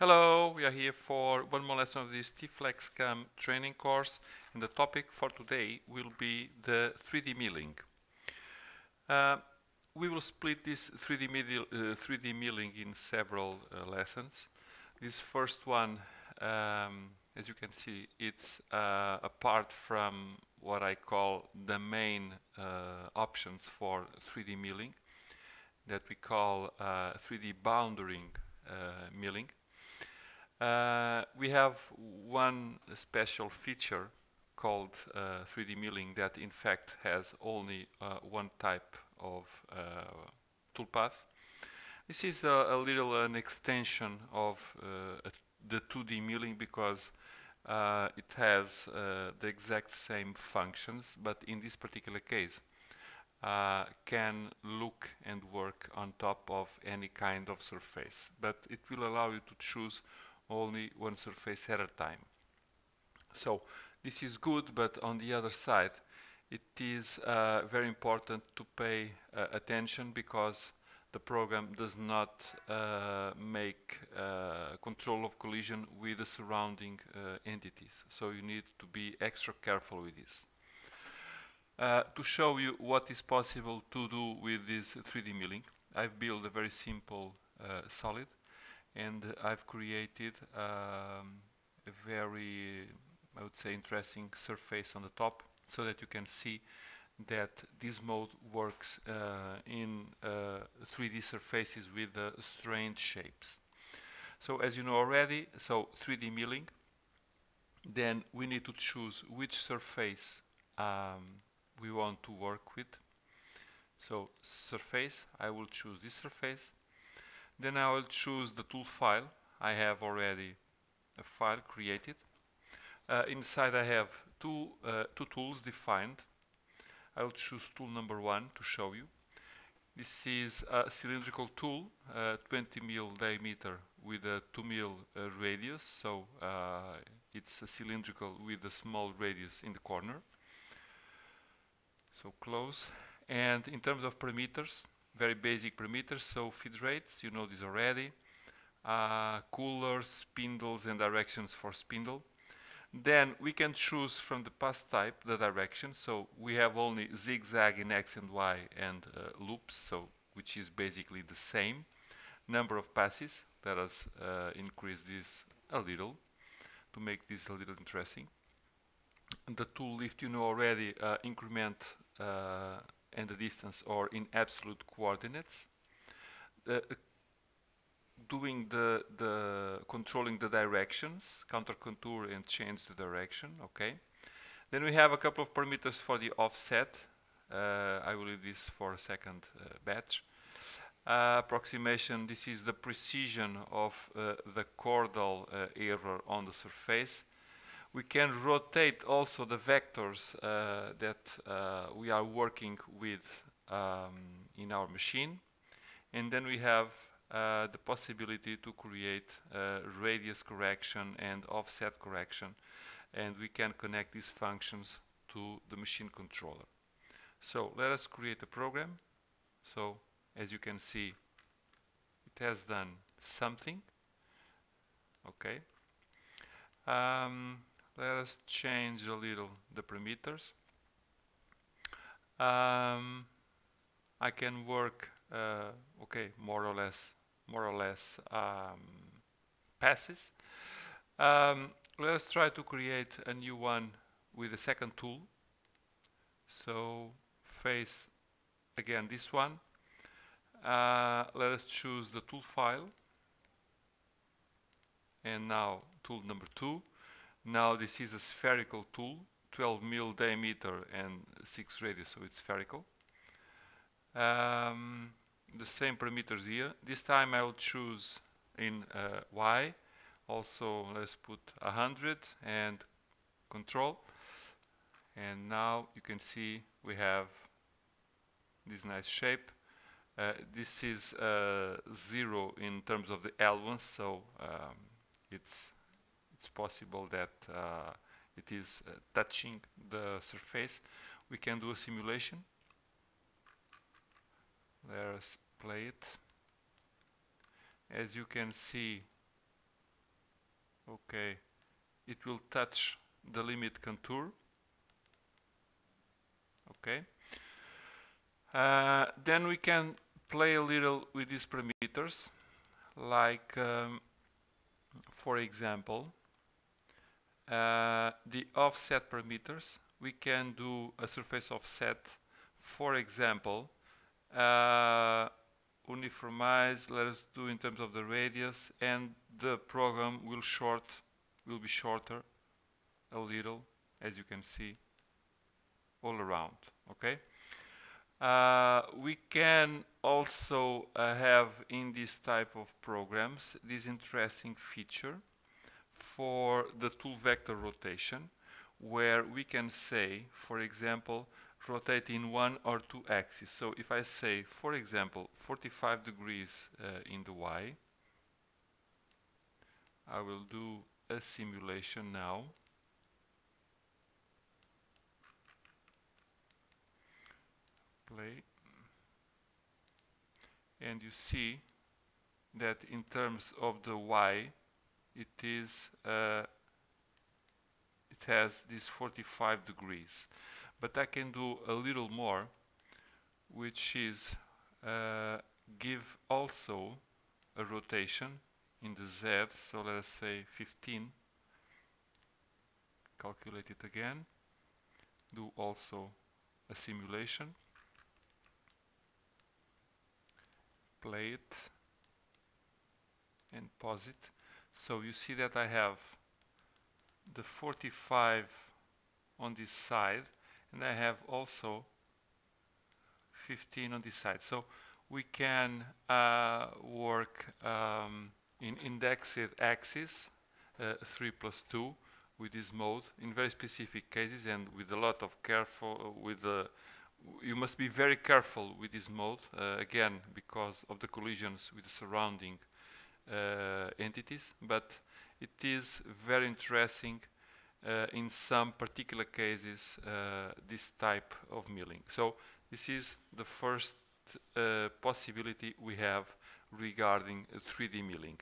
Hello, we are here for one more lesson of this T-Flex CAM training course and the topic for today will be the 3D milling. Uh, we will split this 3D, uh, 3D milling in several uh, lessons. This first one, um, as you can see, it's uh, apart from what I call the main uh, options for 3D milling that we call 3D uh, bounding milling. Uh, we have one special feature called uh, 3D milling that in fact has only uh, one type of uh, toolpath. This is a, a, little an extension of uh, the 2D milling because uh, it has the exact same functions but in this particular case can look and work on top of any kind of surface but it will allow you to choose only one surface at a time. So this is good, but on the other side, it is uh, very important to pay uh, attention because the program does not uh, make uh, control of collision with the surrounding uh, entities. So you need to be extra careful with this. Uh, to show you what is possible to do with this 3D milling, I've built a very simple solid and I've created um, a very I would say interesting surface on the top so that you can see that this mode works uh, in uh, 3D surfaces with uh, strange shapes. So as you know already, so 3D milling, then we need to choose which surface um, we want to work with. So surface, I will choose this surface then I will choose the tool file. I have already a file created. Uh, inside I have two, uh, two tools defined. I will choose tool number one to show you. This is a cylindrical tool, uh, 20 mil diameter with a 2 mil uh, radius, so uh, it's a cylindrical with a small radius in the corner. So close. And in terms of parameters, very basic parameters, so feed rates, you know this already, uh, coolers, spindles and directions for spindle. Then we can choose from the pass type the direction, so we have only zigzag in X and Y and uh, loops, so which is basically the same. Number of passes, let us uh, increase this a little to make this a little interesting. The tool lift you know already uh, increment uh, and the distance or in absolute coordinates. Doing the, the controlling the directions, counter contour and change the direction, okay. Then we have a couple of parameters for the offset. Uh, I will leave this for a second uh, batch. Uh, approximation, this is the precision of uh, the chordal uh, error on the surface we can rotate also the vectors uh, that uh, we are working with um, in our machine. And then we have uh, the possibility to create uh, radius correction and offset correction. And we can connect these functions to the machine controller. So let us create a program. So as you can see it has done something. Okay. Um, let us change a little the parameters. Um, I can work uh, okay more or less more or less um, passes. Um, let us try to create a new one with a second tool. So face again this one. Uh, let us choose the tool file. And now tool number two now this is a spherical tool, 12 mil diameter and 6 radius, so it's spherical. Um, the same parameters here. This time I will choose in uh, Y. Also let's put 100 and control. And now you can see we have this nice shape. Uh, this is uh, zero in terms of the L1, so um, it's it's possible that uh, it is uh, touching the surface. We can do a simulation. Let's play it. As you can see, okay it will touch the limit contour okay uh, then we can play a little with these parameters like um, for example uh, the offset parameters we can do a surface offset. For example uh, uniformize let us do in terms of the radius and the program will short will be shorter a little as you can see all around okay? Uh, we can also uh, have in this type of programs this interesting feature for the tool vector rotation where we can say for example rotate in one or two axes. So if I say for example 45 degrees uh, in the Y I will do a simulation now. Play. And you see that in terms of the y it is uh, it has this 45 degrees. But I can do a little more which is uh, give also a rotation in the Z. So let us say 15 calculate it again. Do also a simulation. Play it and pause it so you see that I have the 45 on this side and I have also 15 on this side. So we can uh, work um, in indexed axis uh, 3 plus 2 with this mode in very specific cases and with a lot of careful with the you must be very careful with this mode, uh, again, because of the collisions with the surrounding uh, entities, but it is very interesting uh, in some particular cases uh, this type of milling. So this is the first uh, possibility we have regarding 3D milling.